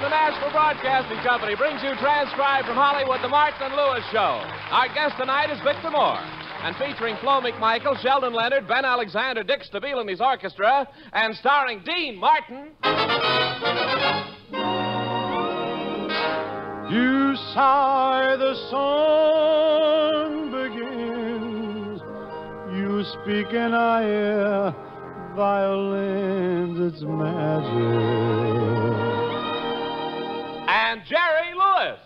the National Broadcasting Company brings you transcribed from Hollywood the Martin and Lewis Show. Our guest tonight is Victor Moore. And featuring Flo MacMichael, Sheldon Leonard, Ben Alexander, Dick Stabile and his orchestra, and starring Dean Martin. You sigh, the song begins. You speak, and I hear violins. It's magic. And Jerry Lewis.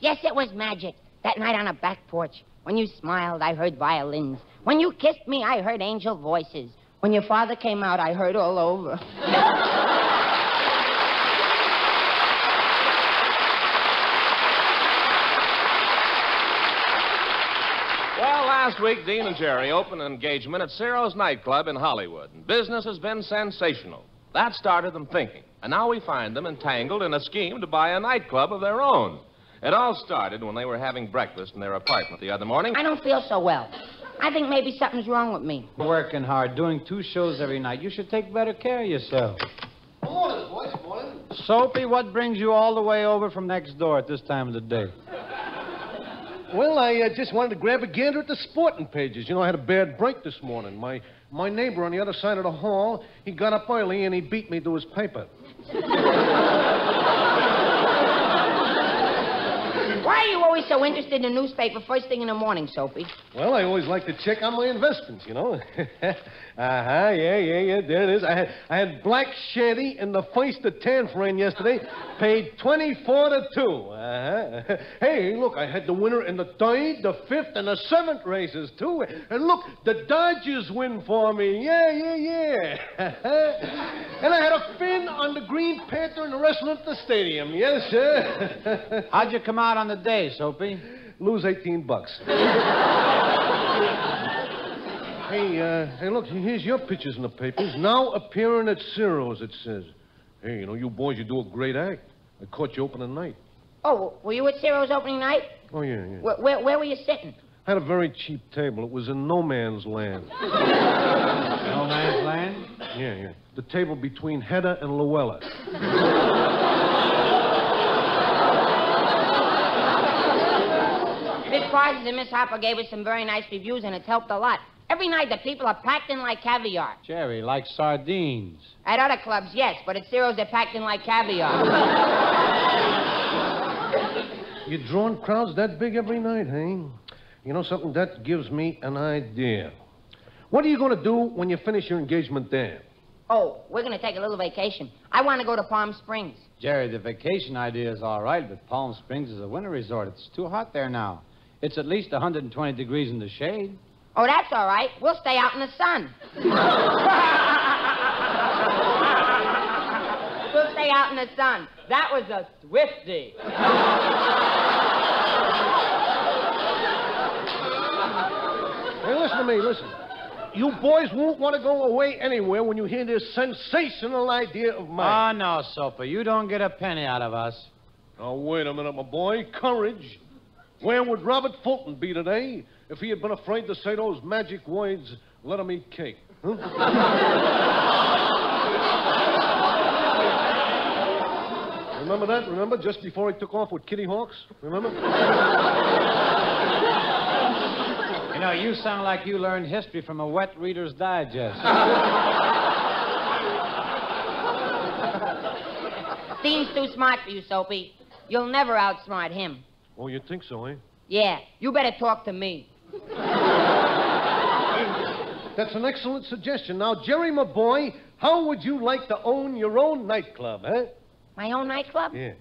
Yes, it was magic. That night on a back porch. When you smiled, I heard violins. When you kissed me, I heard angel voices. When your father came out, I heard all over. Well, last week, Dean and Jerry opened an engagement at Ciro's nightclub in Hollywood, and business has been sensational. That started them thinking, and now we find them entangled in a scheme to buy a nightclub of their own. It all started when they were having breakfast in their apartment the other morning. I don't feel so well. I think maybe something's wrong with me. Working hard, doing two shows every night. You should take better care of yourself. Morning, boys. Morning. Soapy, what brings you all the way over from next door at this time of the day? Well, I uh, just wanted to grab a gander at the sporting pages. You know, I had a bad break this morning. My my neighbor on the other side of the hall, he got up early and he beat me to his paper. Why you always so interested in the newspaper first thing in the morning, Soapy? Well, I always like to check on my investments, you know. uh-huh, yeah, yeah, yeah, there it is. I had I had Black Shanty in the first to ten frame yesterday, paid twenty-four to two. Uh-huh. Hey, look, I had the winner in the third, the fifth, and the seventh races too. And look, the Dodgers win for me. Yeah, yeah, yeah. and I had a fin on the Green Panther and the wrestling at the stadium. Yes, sir. How'd you come out on the day, Soapy? Lose 18 bucks. hey, uh, hey, look, here's your pictures in the papers. Now appearing at Ciro's, it says. Hey, you know, you boys, you do a great act. I caught you opening night. Oh, were you at Ciro's opening night? Oh, yeah, yeah. Where, where, where were you sitting? I had a very cheap table. It was in no man's land. No man's land? Yeah, yeah. The table between Hedda and Louella. Miss Parsons and Miss Hopper gave us some very nice reviews, and it's helped a lot. Every night, the people are packed in like caviar. Jerry, like sardines. At other clubs, yes, but at Ciro's, they're packed in like caviar. You drawing crowds that big every night, hey? You know something? That gives me an idea. What are you going to do when you finish your engagement there? oh, we're going to take a little vacation. I want to go to Palm Springs. Jerry, the vacation idea is all right, but Palm Springs is a winter resort. It's too hot there now. It's at least 120 degrees in the shade. Oh, that's all right. We'll stay out in the sun. we'll stay out in the sun. That was a swifty. Hey, listen to me, listen. You boys won't want to go away anywhere when you hear this sensational idea of mine. Oh, mine. no, Soapy. You don't get a penny out of us. Oh, wait a minute, my boy. Courage. Where would Robert Fulton be today if he had been afraid to say those magic words, let him eat cake? Huh? Remember that? Remember? Just before he took off with Kitty Hawks? Remember? You know, you sound like you learned history from a wet Reader's Digest. Dean's too smart for you, Soapy. You'll never outsmart him. Oh, you think so, eh? Yeah, you better talk to me. That's an excellent suggestion. Now, Jerry, my boy, how would you like to own your own nightclub, huh? My own nightclub? Yeah.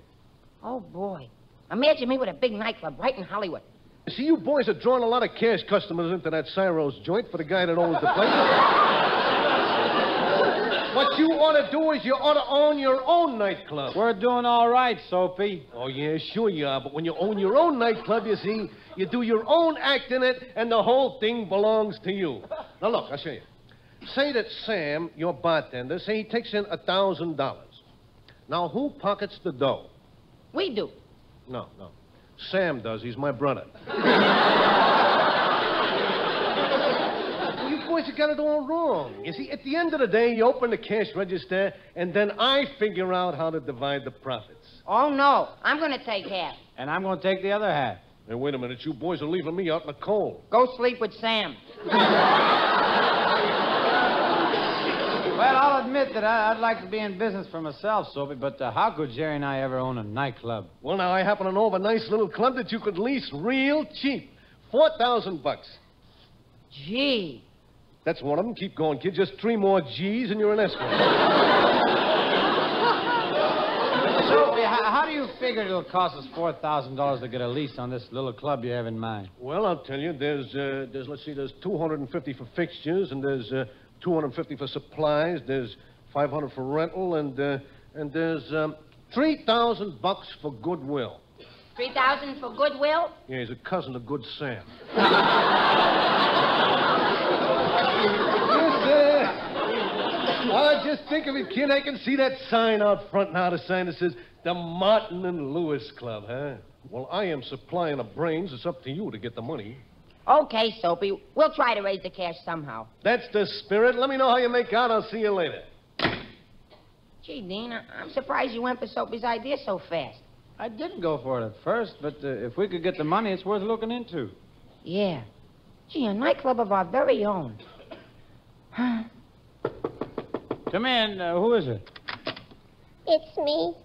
Oh, boy. Imagine me with a big nightclub right in Hollywood. See, you boys are drawing a lot of cash customers into that Ciro's joint for the guy that owns the place. what you ought to do is you ought to own your own nightclub. We're doing all right, Soapy. Oh, yeah, sure you are. But when you own your own nightclub, you see, you do your own act in it, and the whole thing belongs to you. Now, look, I'll show you. Say that Sam, your bartender, say he takes in a $1,000. Now, who pockets the dough? We do. No, no. Sam does. He's my brother. you boys boys got it all wrong. You see, at the end of the day, you open the cash register, and then I figure out how to divide the profits. Oh, no. I'm going to take half. And I'm going to take the other half. Hey, wait a minute. You boys are leaving me out in the cold. Go sleep with Sam. Well, I'll admit that I, I'd like to be in business for myself, Soapy, but uh, how could Jerry and I ever own a nightclub? Well, now, I happen to know of a nice little club that you could lease real cheap. Four thousand bucks. Gee. That's one of them. Keep going, kid. Just three more G's and you're an escort. Soapy, how, how do you figure it'll cost us $4,000 to get a lease on this little club you have in mind? well, I'll tell you. There's, uh, there's, let's see, there's 250 for fixtures, and there's uh, 250 for supplies. There's 500 for rental, and uh, and there's um, 3,000 bucks for goodwill. 3000 for goodwill? Yeah, he's a cousin of Good Sam. yes, sir. Oh, just think of it, kid. I can see that sign out front now, the sign that says the Martin and Lewis Club, huh? Well, I am supplying the brains. It's up to you to get the money. Okay, Soapy. We'll try to raise the cash somehow. That's the spirit. Let me know how you make out. I'll see you later. Gee, Dean, I- I'm surprised you went for Soapy's idea so fast. I didn't go for it at first, but uh, if we could get the money, it's worth looking into. Yeah. Gee, a nightclub of our very own. Huh? Come in. Uh, who is it? It's me.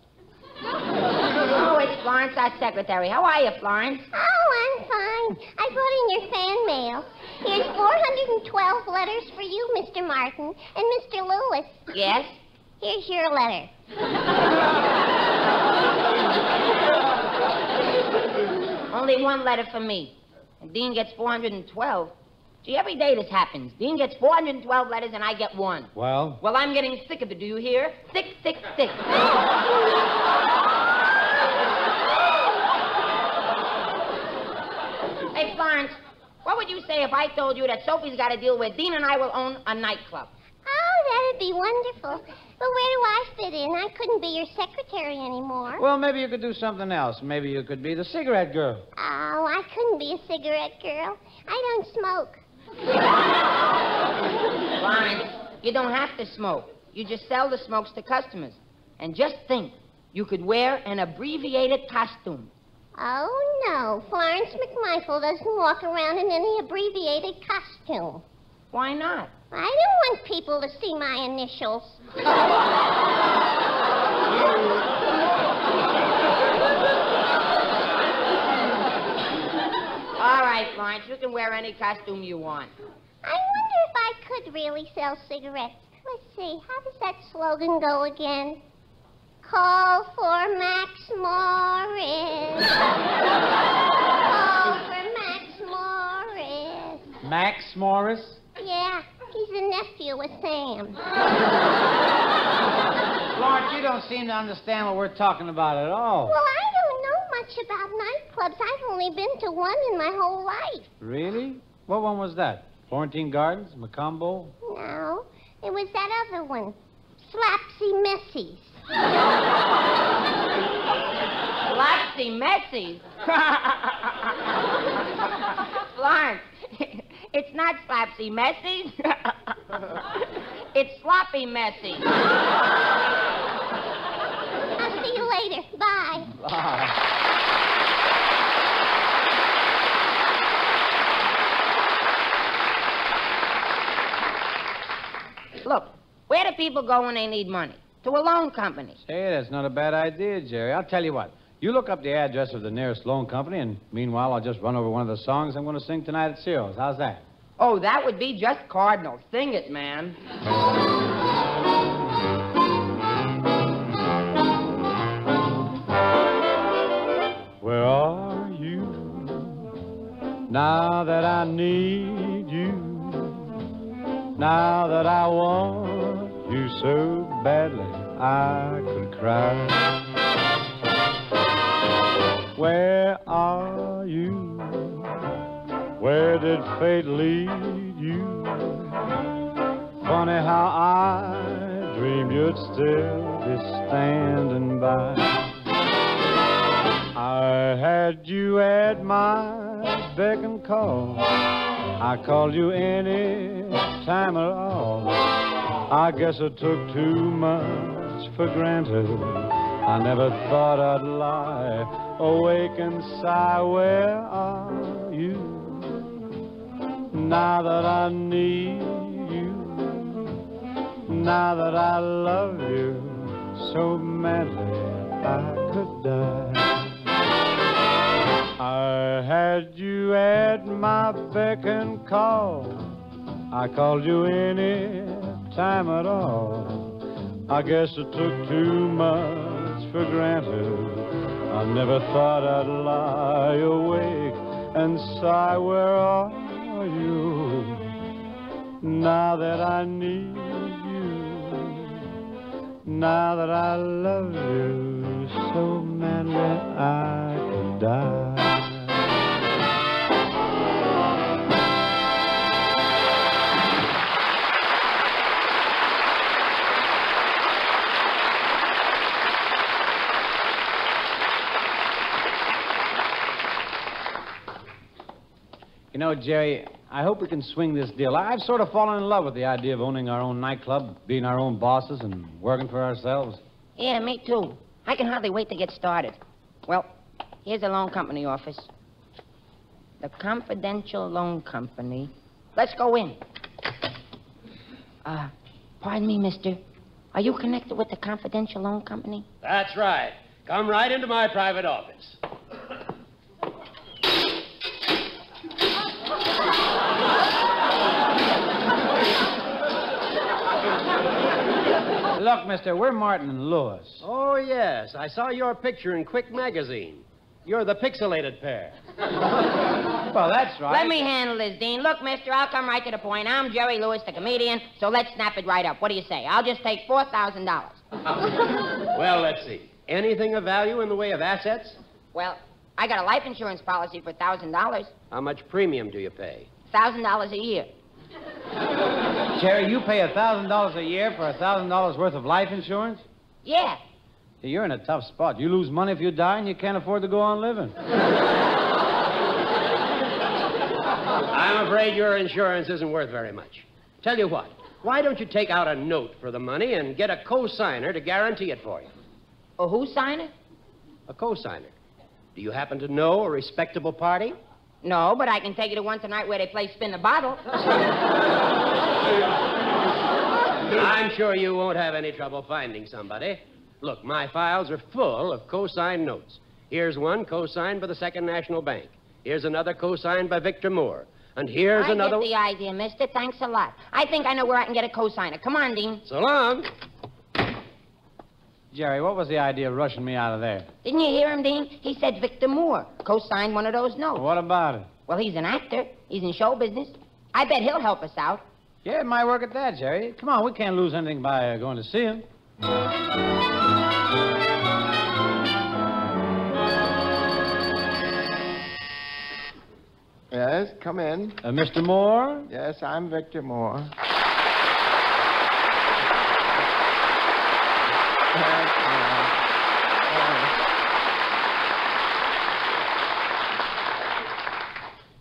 Oh, it's Florence, our secretary. How are you, Florence? Oh, I'm fine. I brought in your fan mail. Here's 412 letters for you, Mr. Martin, and Mr. Lewis. Yes? Here's your letter. Only one letter for me. And Dean gets 412. Gee, every day this happens. Dean gets 412 letters and I get one. Well, Well, I'm getting sick of it, do you hear? Sick, sick, sick. hey, Florence, what would you say if I told you that Soapy's got a deal where Dean and I will own a nightclub? Oh, that'd be wonderful. But where do I fit in? I couldn't be your secretary anymore. well, maybe you could do something else. Maybe you could be the cigarette girl. Oh, I couldn't be a cigarette girl. I don't smoke. You don't have to smoke. You just sell the smokes to customers. And just think, you could wear an abbreviated costume. Oh, no. Florence MacMichael doesn't walk around in any abbreviated costume. Why not? I don't want people to see my initials. right, Florence, you can wear any costume you want. I wonder if I could really sell cigarettes. Let's see, how does that slogan go again? Call for Max Morris. Call for Max Morris. Max Morris? Yeah, he's a nephew of Sam. Florence, you don't seem to understand what we're talking about at all. Well, I don't know much about nightclubs. I've only been to one in my whole life. Really? What one was that? Florentine Gardens? Mocambo? No, it was that other one. Slapsy Messy's. Flopsy Messies. Florence, it's not Slapsy Messies. it's Sloppy Messy. I'll see you later. Bye. Bye. Look, where do people go when they need money? To a loan company. Hey, that's not a bad idea, Jerry. I'll tell you what. You look up the address of the nearest loan company, and meanwhile, I'll just run over one of the songs I'm going to sing tonight at Ciro's. How's that? Oh, that would be just cardinal. Sing it, man. Now that I need you? Now that I want you so badly, I could cry. Where are you? Where did fate lead you? Funny how I dreamed you'd still be standing by. I had you at my beck and call. I called you any time at all. I guess I took too much for granted. I never thought I'd lie awake and sigh, where are you? Now that I need you, now that I love you so madly, I could die. I had you at my beck and call. I called you any time at all. I guess I took too much for granted. I never thought I'd lie awake and sigh, where are you? Now that I need you, now that I love you so madly, I could die. You know, Jerry, I hope we can swing this deal. I've sort of fallen in love with the idea of owning our own nightclub, being our own bosses, and working for ourselves. Yeah, me too. I can hardly wait to get started. Well, here's the loan company office. The confidential loan company. Let's go in. Uh, pardon me, mister. Are you connected with the confidential loan company? That's right. Come right into my private office. Look, mister, we're Martin and Lewis. Oh, yes. I saw your picture in Quick Magazine. You're the pixelated pair. Well, that's right. Let me handle this, Dean. Look, mister, I'll come right to the point. I'm Jerry Lewis, the comedian, so let's snap it right up. What do you say? I'll just take $4,000. Well, let's see. Anything of value in the way of assets? Well, I got a life insurance policy for $1,000. How much premium do you pay? $1,000 a year. Jerry, you pay a $1,000 a year for a $1,000 worth of life insurance? Yeah. Hey, You're in a tough spot. You lose money if you die, and you can't afford to go on living. I'm afraid your insurance isn't worth very much. Tell you what, why don't you take out a note for the money and get a co-signer to guarantee it for you? Oh, who signed it? A co-signer. Do you happen to know a respectable party? No, but I can take you to one tonight where they play spin the bottle. I'm sure you won't have any trouble finding somebody. Look, my files are full of co-signed notes. Here's one co-signed by the Second National Bank. Here's another co-signed by Victor Moore. And here's I another. get the idea, mister. Thanks a lot. I think I know where I can get a cosigner. Come on, Dean. So long. Jerry, what was the idea of rushing me out of there? Didn't you hear him, Dean? He said Victor Moore co-signed one of those notes. What about it? Well, he's an actor. He's in show business. I bet he'll help us out. Yeah, it might work at that, Jerry. Come on, we can't lose anything by uh, going to see him. Yes, come in. Uh, Mr. Moore? Yes, I'm Victor Moore.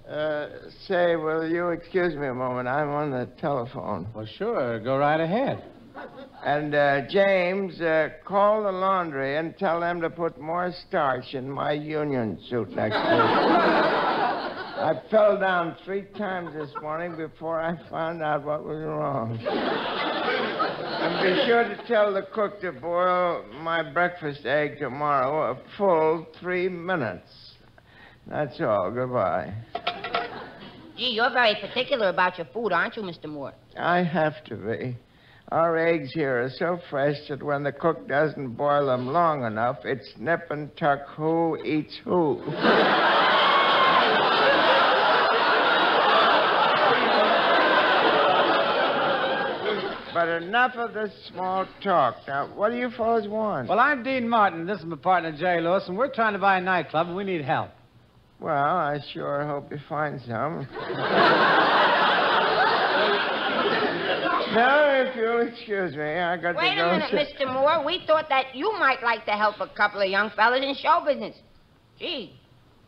Uh, say, will you excuse me a moment? I'm on the telephone. Well, sure. Go right ahead. And, uh, James, uh, call the laundry and tell them to put more starch in my union suit next week. I fell down three times this morning before I found out what was wrong. And be sure to tell the cook to boil my breakfast egg tomorrow a full three minutes. That's all. Goodbye. Gee, you're very particular about your food, aren't you, Mr. Moore? I have to be. Our eggs here are so fresh that when the cook doesn't boil them long enough, it's nip and tuck who eats who. but enough of this small talk. Now, what do you fellows want? Well, I'm Dean Martin. This is my partner, Jerry Lewis, and we're trying to buy a nightclub, and we need help. Well, I sure hope you find some. now, if you'll excuse me, I got Wait to go. Wait a minute, sit- Mr. Moore. We thought that you might like to help a couple of young fellas in show business. Gee,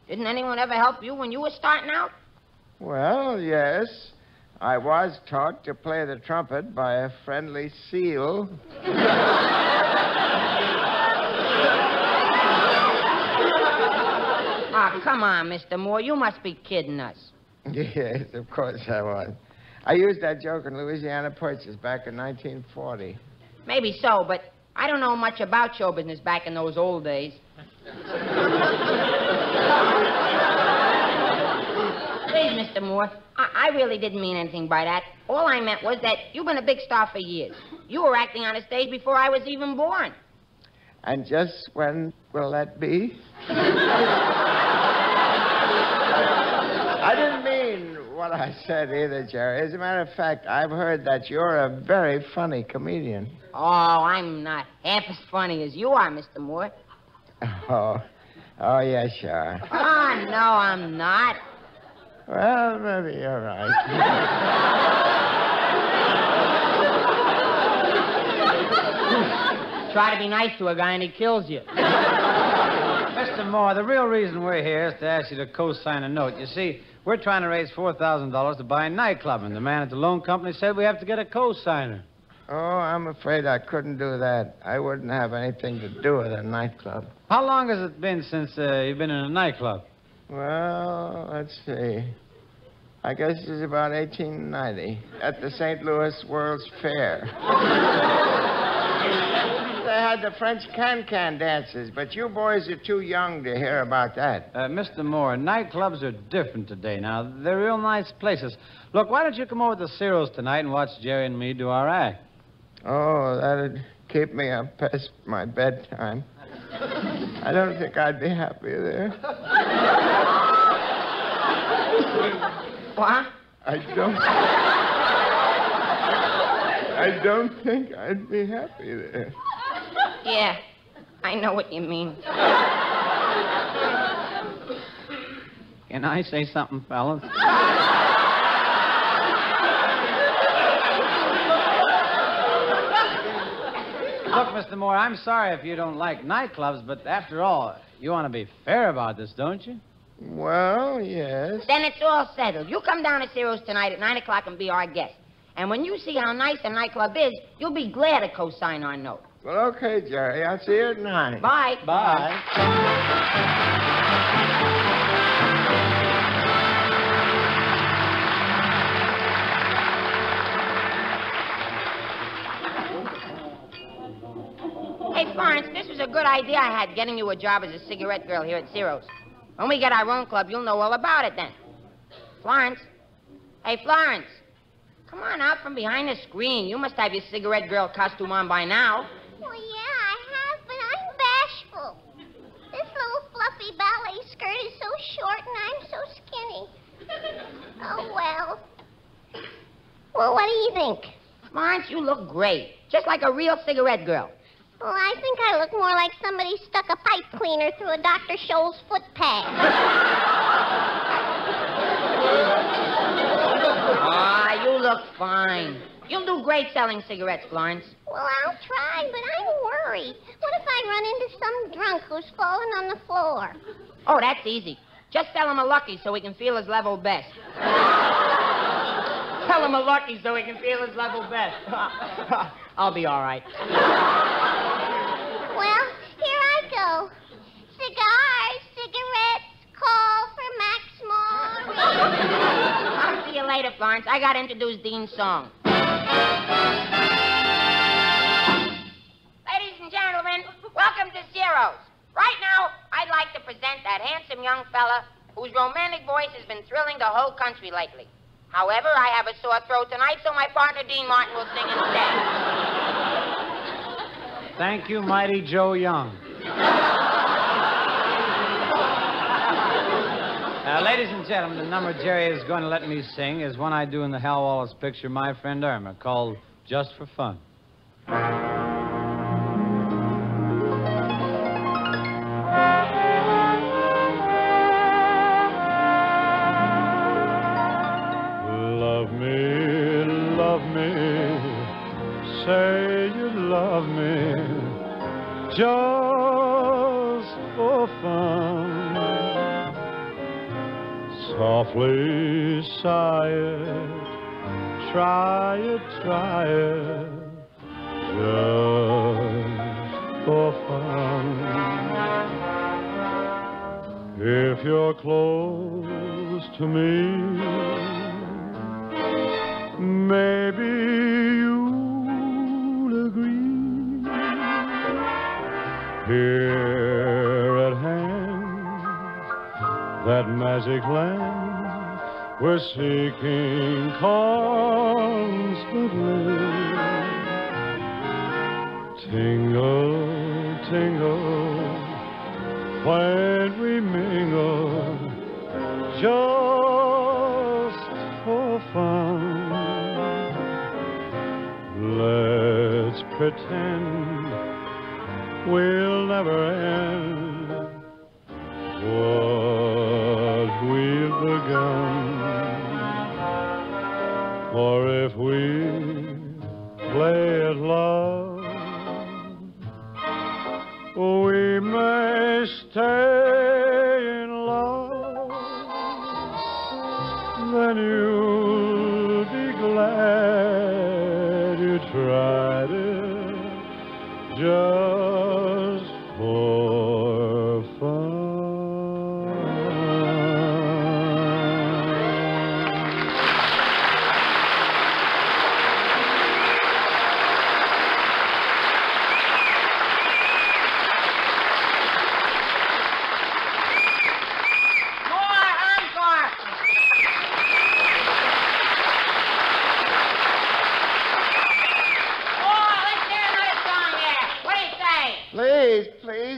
didn't anyone ever help you when you were starting out? Well, yes. I was taught to play the trumpet by a friendly seal. Oh, come on, Mr. Moore. You must be kidding us. Yes, of course I was. I used that joke in Louisiana Purchase back in 1940. Maybe so, but I don't know much about show business back in those old days. Mr. Moore, I, I really didn't mean anything by that. All I meant was that you've been a big star for years. You were acting on a stage before I was even born. And just when will that be? I didn't mean what I said either, Jerry. As a matter of fact, I've heard that you're a very funny comedian. Oh, I'm not half as funny as you are, Mr. Moore. Oh, oh, yes, sure. Oh, ah, no, I'm not. Well, maybe you're right. Try to be nice to a guy and he kills you. Mr. Moore, the real reason we're here is to ask you to co-sign a note. You see, we're trying to raise $4,000 to buy a nightclub, and the man at the loan company said we have to get a co-signer. oh, I'm afraid I couldn't do that. I wouldn't have anything to do with a nightclub. How long has it been since uh, you've been in a nightclub? Well, let's see. I guess it's about 1890 at the St. Louis World's Fair. they had the French can-can dances, but you boys are too young to hear about that. Uh, Mr. Moore, nightclubs are different today now. They're real nice places. Look, why don't you come over to Ciro's tonight and watch Jerry and me do our act? Oh, that'd keep me up past my bedtime. I don't think I'd be happy there. What? I don't. I don't think I'd be happy there. Yeah, I know what you mean. Can I say something, fellas? Look, Mr. Moore, I'm sorry if you don't like nightclubs, but after all, you want to be fair about this, don't you? Well, yes. Then it's all settled. You come down to Ciro's tonight at 9 o'clock and be our guest. And when you see how nice a nightclub is, you'll be glad to co-sign our note. Well, okay, Jerry. I'll see you at nine. Bye. Bye. Hey, Florence, this was a good idea I had getting you a job as a cigarette girl here at Ciro's. When we get our own club, you'll know all about it then. Florence? Hey, Florence. Come on out from behind the screen. You must have your cigarette girl costume on by now. Well, yeah, I have, but I'm bashful. This little fluffy ballet skirt is so short and I'm so skinny. Oh, well. Well, what do you think? Florence, you look great. Just like a real cigarette girl. Well, I think I look more like somebody stuck a pipe cleaner through a Dr. Scholl's foot pad. Ah, you look fine. You'll do great selling cigarettes, Florence. Well, I'll try, but I'm worried. What if I run into some drunk who's fallen on the floor? Oh, that's easy. Just sell him a lucky so he can feel his level best. Tell him a lucky so he can feel his level best. I'll be all right. Well, here I go. Cigars, cigarettes, call for Max Morris. I'll see you later, Florence. I got to introduce Dean's song. Ladies and gentlemen, welcome to Ciro's. Right now, I'd like to present that handsome young fella whose romantic voice has been thrilling the whole country lately. However, I have a sore throat tonight, so my partner Dean Martin will sing instead. Thank you, mighty Joe Young. Uh, ladies and gentlemen, the number Jerry is going to let me sing is one I do in the Hal Wallis picture, My Friend Irma, called Just for Fun. Softly sigh it Try it, try it, just for fun. If you're close to me, maybe you'll agree. Here at hand, that magic land we're seeking constantly. Tingle, tingle, when we mingle, just for fun. Let's pretend we'll never end what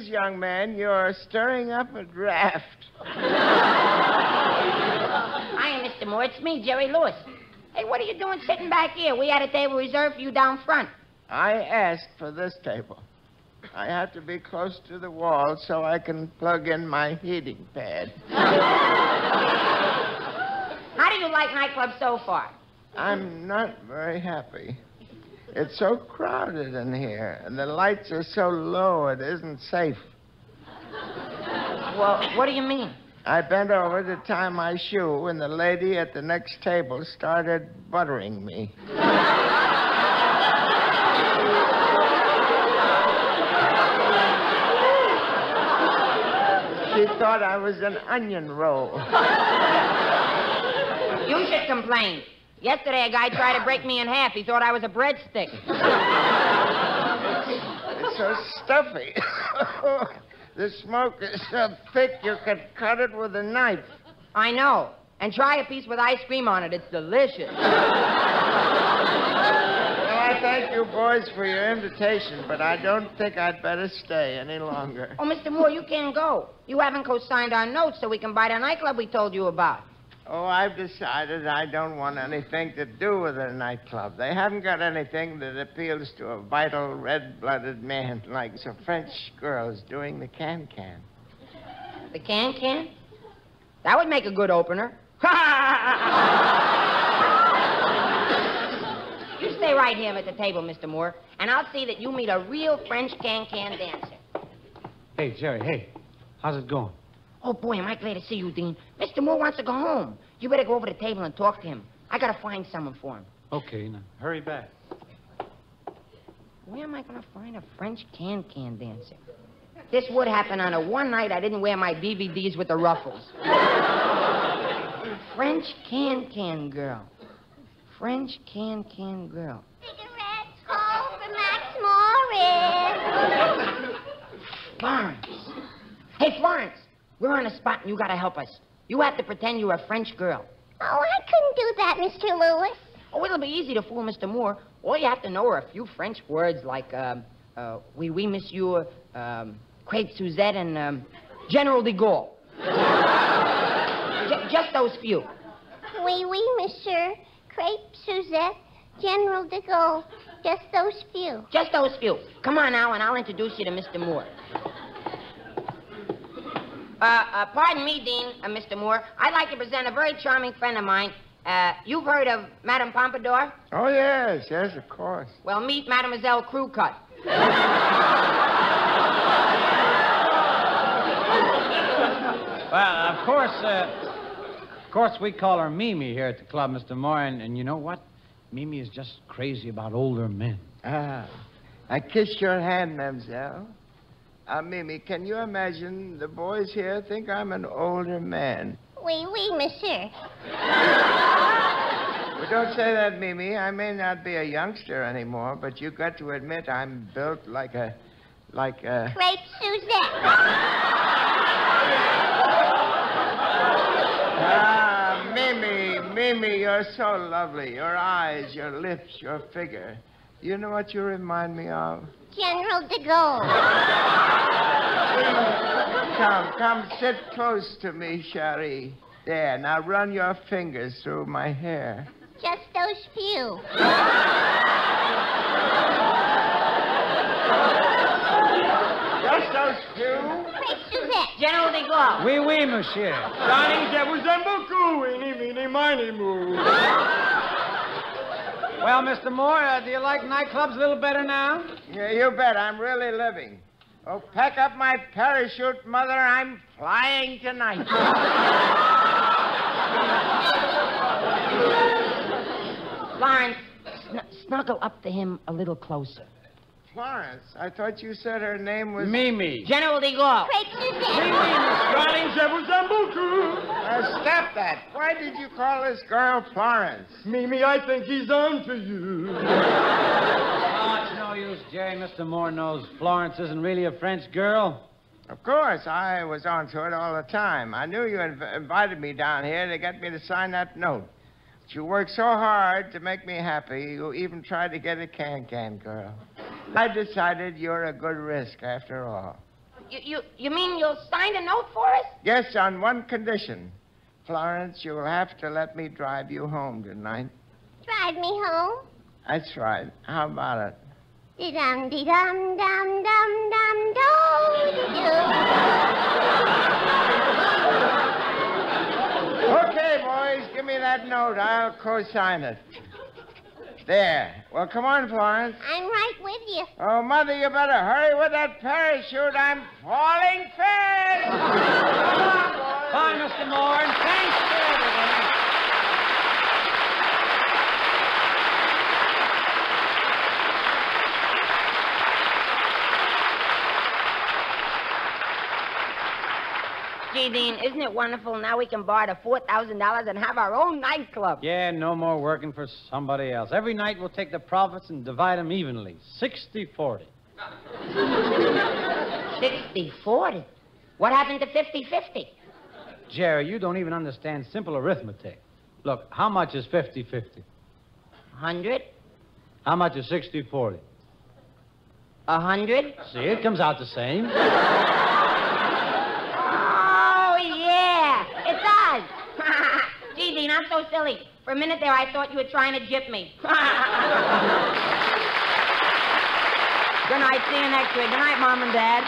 young man, you're stirring up a draft. Hi, Mr. Moore. It's me, Jerry Lewis. Hey, what are you doing sitting back here? We had a table reserved for you down front. I asked for this table. I have to be close to the wall so I can plug in my heating pad. How do you like nightclub so far? I'm not very happy. It's so crowded in here, and the lights are so low it isn't safe. Well, what do you mean? I bent over to tie my shoe, and the lady at the next table started buttering me. She thought I was an onion roll. You should complain. Yesterday, a guy tried to break me in half. He thought I was a breadstick. It's so stuffy. the smoke is so thick you could cut it with a knife. I know. And try a piece with ice cream on it. It's delicious. Well, I thank you boys for your invitation, but I don't think I'd better stay any longer. Oh, Mr. Moore, you can't go. You haven't co-signed our notes so we can buy the nightclub we told you about. Oh, I've decided I don't want anything to do with a nightclub. They haven't got anything that appeals to a vital, red-blooded man like some French girls doing the can-can. The can-can? That would make a good opener. you stay right here at the table, Mr. Moore, and I'll see that you meet a real French can-can dancer. Hey, Jerry, hey, how's it going? Oh, boy, am I glad to see you, Dean. Mr. Moore wants to go home. You better go over to the table and talk to him. I gotta find someone for him. Okay, now hurry back. Where am I gonna find a French can-can dancer? This would happen on a one night I didn't wear my BVDs with the ruffles. French can-can girl. French can-can girl. Cigarettes, call for Max Morris. Florence. Hey, Florence. We're on a spot and you gotta help us. You have to pretend you're a French girl. Oh, I couldn't do that, Mr. Lewis. Oh, it'll be easy to fool Mr. Moore. All you have to know are a few French words like, um, uh, oui, oui, monsieur, um, crepe Suzette, and, um, General de Gaulle. J- just those few. Oui, oui, monsieur. Crepe Suzette, General de Gaulle. Just those few. Just those few. Come on now, and I'll introduce you to Mr. Moore. Uh, uh, pardon me, Dean, uh, Mr. Moore. I'd like to present a very charming friend of mine. Uh, you've heard of Madame Pompadour? Oh, yes, yes, of course. Well, meet Mademoiselle Crew Cut. Well, of course, uh, Of course, we call her Mimi here at the club, Mr. Moore, and, and you know what? Mimi is just crazy about older men. Ah, I kiss your hand, mademoiselle. Ah, Mimi, can you imagine the boys here think I'm an older man? Oui, oui, monsieur. Well, don't say that, Mimi. I may not be a youngster anymore, but you've got to admit I'm built like a, like a. Crepe Suzette. Ah, Mimi, Mimi, you're so lovely. Your eyes, your lips, your figure. You know what you remind me of? General de Gaulle. Come, come, sit close to me, Cherie. There, now run your fingers through my hair. Just those few. Just those few. Crepe Suzette. General de Gaulle. Oui, oui, monsieur. Well, Mr. Moore, uh, do you like nightclubs a little better now? Yeah, you bet. I'm really living. Oh, pack up my parachute, Mother. I'm flying tonight. Florence, sn- snuggle up to him a little closer. Florence, I thought you said her name was. Mimi. General de Gaulle. Crepe Suzette. Uh, stop that. Why did you call this girl Florence? Mimi, I think he's on to you. oh, it's no use, Jerry. Mr. Moore knows Florence isn't really a French girl. Of course, I was onto it all the time. I knew you inv- invited me down here to get me to sign that note. But you worked so hard to make me happy, you even tried to get a can-can girl. I decided you're a good risk after all. You, you, you mean you'll sign a note for us? Yes, on one condition. Florence, you'll have to let me drive you home tonight. Drive me home. That's right. How about it? Dee-dum, dee-dum, dum, dum, dum, do, Okay, boys, give me that note. I'll co-sign it. There. Well, come on, Florence. I'm right with you. Oh, Mother, you better hurry with that parachute. I'm falling fast. Come on, boys. Bye, Mr. Moore, and thanks for everything. Gee, Dean, isn't it wonderful? Now we can borrow the $4,000 and have our own nightclub. Yeah, no more working for somebody else. Every night we'll take the profits and divide them evenly 60 40. 60 40. What happened to 50 50? Jerry, you don't even understand simple arithmetic. Look, how much is 50 50? 100? How much is 60 40? 100? See, it comes out the same. Oh, yeah, it does. Gee, Dean, I'm so silly. For a minute there, I thought you were trying to jip me. Good night. See you next week. Good night, Mom and Dad.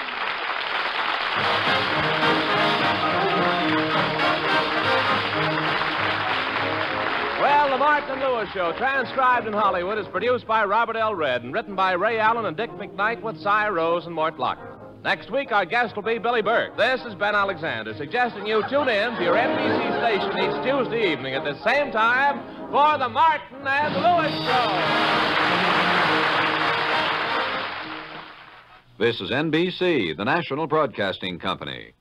Martin Lewis Show, transcribed in Hollywood, is produced by Robert L. Redd and written by Ray Allen and Dick McKnight with Cy Rose and Mort Lockton. Next week, our guest will be Billie Burke. This is Ben Alexander, suggesting you tune in to your NBC station each Tuesday evening at the same time for The Martin and Lewis Show. This is NBC, the national broadcasting company.